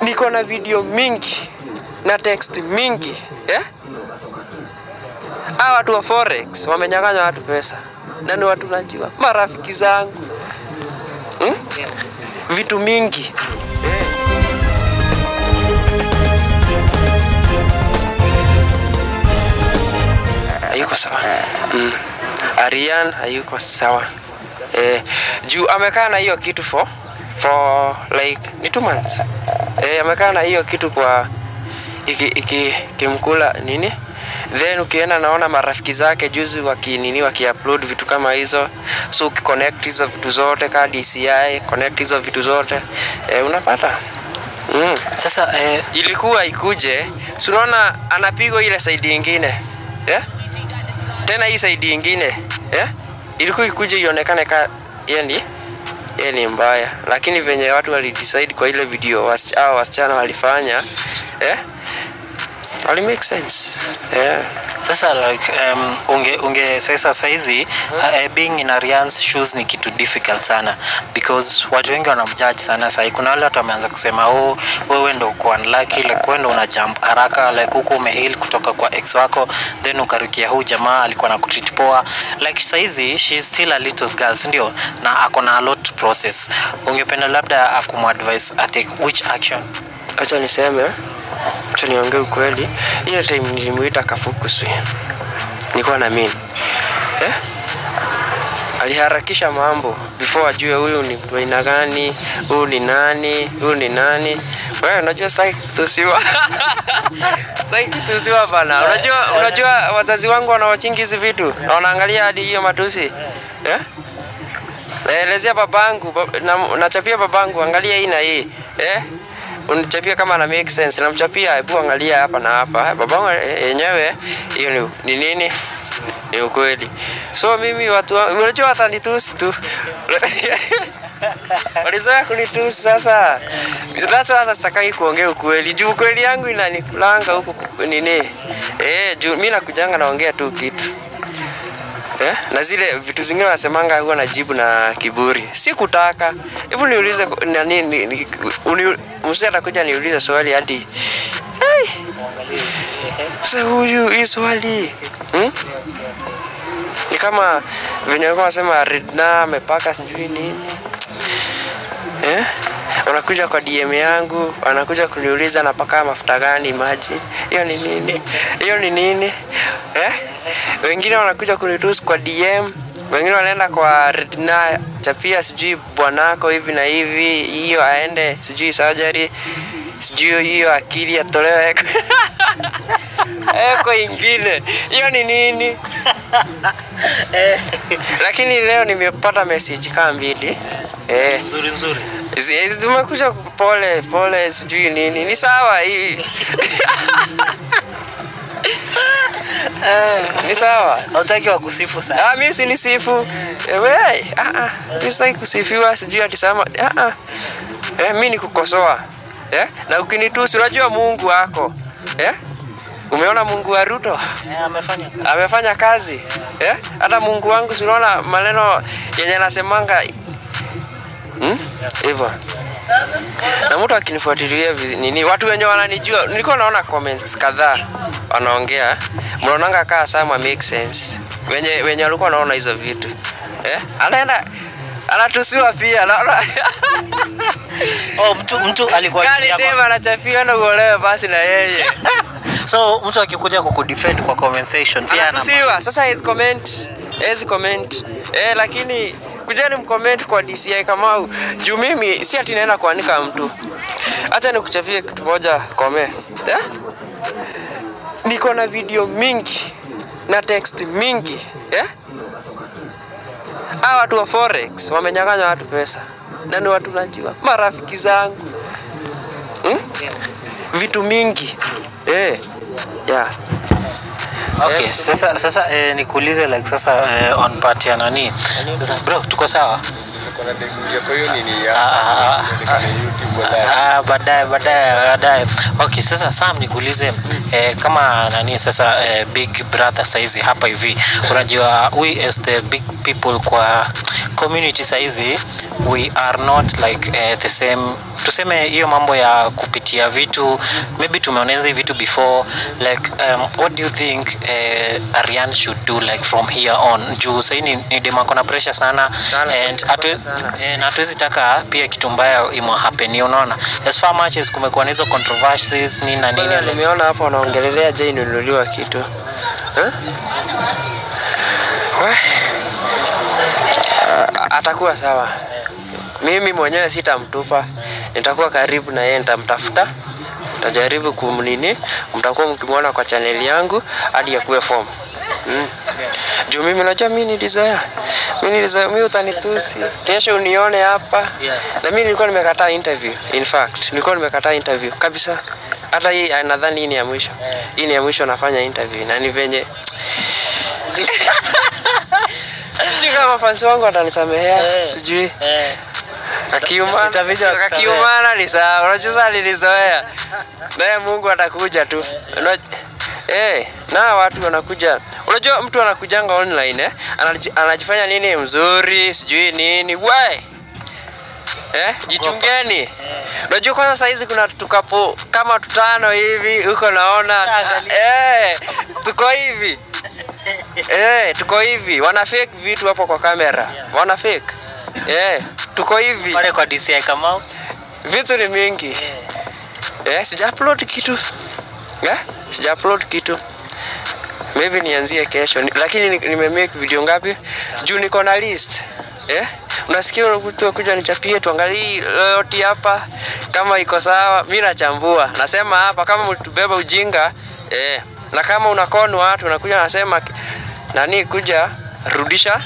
niko na video mingi na text mingi eh? Hawa watu wa forex wamenyang'anya watu pesa. Na ni watu najua, marafiki zangu. Hmm? vitu mingi. Hayuko sawa. Mm. Arian hayuko sawa. Eh, juu amekaa na hiyo kitu for for like ni two months eh, amekaa na hiyo kitu kwa iki, iki kimkula nini then ukienda naona marafiki zake juzi wakinini wakiupload vitu kama hizo so ukiconnect hizo vitu zote ka DCI connect hizo vitu zote eh, unapata mm. Sasa eh, ilikuwa ikuje si unaona anapigwa ile side ingine yeah? tena hii side ingine yeah? ilikuwa ikuje ionekane ka yani yeye ni mbaya lakini venye watu walidecide kwa ile video wasi- wasichana walifanya eh? Wali make sense. Yeah. sasa like um, unge, unge sasa saizi uh, being in Arian's shoes ni kitu difficult sana. Because watu wengi wanamjudge sana sasa. Kuna wale watu wameanza kusema oh, wewe ndo uko unlucky like wewe ndo una jump haraka like huko umeheal kutoka kwa ex wako then ukarukia huu jamaa alikuwa na kutreat poa. Like saizi she is still a little girl si ndio? Na ako na a lot to process. Ungependa labda akumadvise atake which action? Acha niseme acha niongee ukweli ile time nilimuita kafukuswi nilikuwa na mimi. Eh? aliharakisha mambo before ajue huyu ni mtu aina gani huyu ni nani huyu ni nani. Wewe unajua sitaki kutusiwa. Sitaki kutusiwa bana. Unajua unajua wazazi wangu wanawachingi hizi vitu. Na wanaangalia hadi hiyo matusi. Eh? naelezea babangu na- nachapia babangu angalia hii na hii. Eh? Unichapia kama na make sense namchapia hebu angalia hapa na hapa. Babangu eh, yenyewe hiyo ni, ni nini? Ni ukweli. So mimi watu wa- unajua watanitusi tu. Walizoea kunitusi sasa Sasa hata sitakangi kuongea ukweli. Juu ukweli yangu inanikulanga huku nini? Eh juu mimi nakujanga naongea tu kitu Eh? na zile vitu zingine wanasemanga huwa najibu na kiburi si kutaka hebu niulize nani ni, ni, uni- msee atakuja niulize swali hadi sasa huyu hii swali hmm? ni kama venye walikuwa wanasema Redna amepaka sijui nini eh? wanakuja kwa DM yangu wanakuja kuniuliza napaka mafuta gani maji hiyo ni nini hiyo ni nini eh? Wengine wanakuja kunitusi kwa DM wengine wanaenda kwa Redna chapia sijui bwanako hivi na hivi hiyo aende sijui surgery sijui hiyo akili atolewe. Eko eko ingine. Hiyo ni nini? Lakini leo nimepata message kama mbili. Eh nzuri nzuri. Zi- zimekuja pole pole sijui nini. Ni sawa hii ni sawa hautaki wakusifu sana ah, mi ni sifu. Wewe ah, ah, mi sitaki kusifiwa sijui atisema ah, ah. Eh, mi ni kukosoa eh? na ukinitusi unajua mungu wako eh? umeona mungu wa ruto Eh, amefanya amefanya kazi eh? hata mungu wangu si unaona maneno yenye nasemanga Hmm? hivyo na mtu akinifuatilia nini watu wenye wananijua nilikuwa naona comments kadhaa wanaongea. Mnaonanga kaa sama make sense. Wenye wenye walikuwa naona hizo vitu. Eh? anaenda anatusiwa pia naona. Oh, mtu mtu alikuwa kali dem kwa- na uolewe basi na yeye. So mtu akikuja kukudefend kwa comment section pia anatusiwa. Sasa is comment is comment. Eh, lakini kujeni mcomment kwa DCI Kamau. Juu mimi si ati naenda kuandika mtu. Hata nikuchapie kitu moja kome. Eh? niko na video mingi. Na text mingi. Eh? Hawa watu wa forex wamenyang'anya watu pesa. Na ni watu najua, marafiki zangu. Hmm? vitu mingi. Eh, yeah. Okay, sasa sasa eh, nikuulize like sasa eh, on part ya nani? Sasa bro, tuko sawa? Ah, ah. Ah, baadaye baadaye baadaye. Okay, sasa Sam nikuulize eh, kama nani sasa eh, big brother saizi hapa hivi. Unajua we as the big people kwa community saizi we are not like uh, the same. Tuseme hiyo mambo ya kupitia vitu maybe tumeoneza vitu before like um, what do you think uh, Arian should do like from here on? Juu sahii ni, ni demako na pressure sana and hatuwezi eh, na hatuwezi taka pia kitu mbaya imwa happen unaona? As far much as kumekuwa na hizo controversies nini na nini nimeona hapa wanaongelelea je inunuliwa kitu? Eh? Atakuwa sawa. Mimi mwenyewe sitamtupa. Nitakuwa karibu na yeye nitamtafuta. Nitajaribu kumnini mtakuwa mkimwona kwa chaneli yangu hadi akuwe form. Mm. juu mimi najua mimi nilizoea. Mimi nilizoea mimi utanitusi. Kesho unione hapa. Na mimi nilikuwa nimekataa interview. In fact nilikuwa nimekataa interview. Kabisa. Hata hii ah, nadhani hii ni ya mwisho. Hii ni ya mwisho nafanya interview. Na ni venye sijui kama fans wangu watanisamehea Eh. sijui. eh, Akiumana- Itabidi wakusamehe. akiumana ni sawa. Unajua sasa nilizoea naye mungu atakuja tu. Eh, na watu wanakuja. Unajua mtu anakujanga online eh? Anaji- anajifanya nini? Mzuri sijui nini. We eh? jichungeni. Unajua kwanza sahizi kuna tukapo kama tutano hivi huko naona. Eh, tuko hivi eh, tuko hivi. Wana fake vitu hapo kwa kamera Yeah. wana fake. Eh, tuko hivi. Pale kwa DCI Kamau. Vitu ni mingi. Eh, sija upload kitu. Eh, sija upload kitu. Maybe nianzie kesho. Lakini nime make video ngapi? Juu niko na list. Eh? unasikia unakuja kuja nichapie tuangalie loyalty hapa kama iko sawa. Mimi nachambua. Nasema hapa kama mtubeba ujinga eh. na kama unakonwa watu unakuja nasema nani kuja rudisha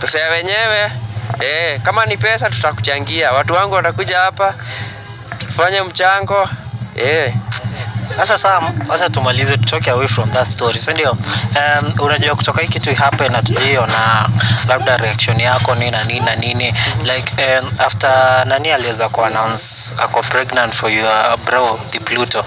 pesa wenyewe. Eh, kama ni pesa tutakuchangia. Watu wangu watakuja hapa tufanye mchango. Eh. Sasa Sam, sasa tumalize tutoke away from that story si ndio? Um, unajua kutoka hii kitu happen na tujio na labda reaction yako nini na nini na nini. Like um, after nani aliweza ku announce ako pregnant for your bro the Pluto?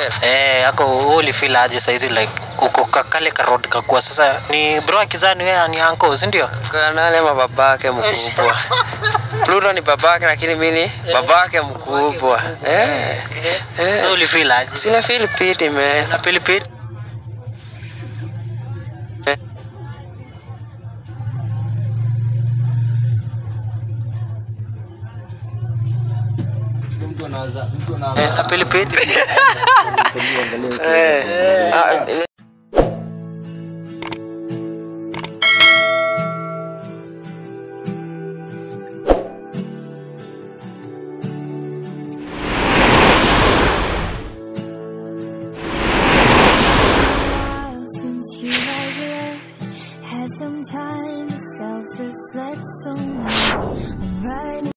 Eh. hey, ako ulifeel aje saizi like uko ka- kale karod kakuwa sasa ni bro akizani wewe ni uncle si ndio? Nani ama babake mkubwa Pluto ni babake lakini mimi ni babake mkubwa eh. so Eh. ulifeel aje sina feel pity man na feel pity. Mtu anaweza mtu eh. na pilipili eh. Ah, eh.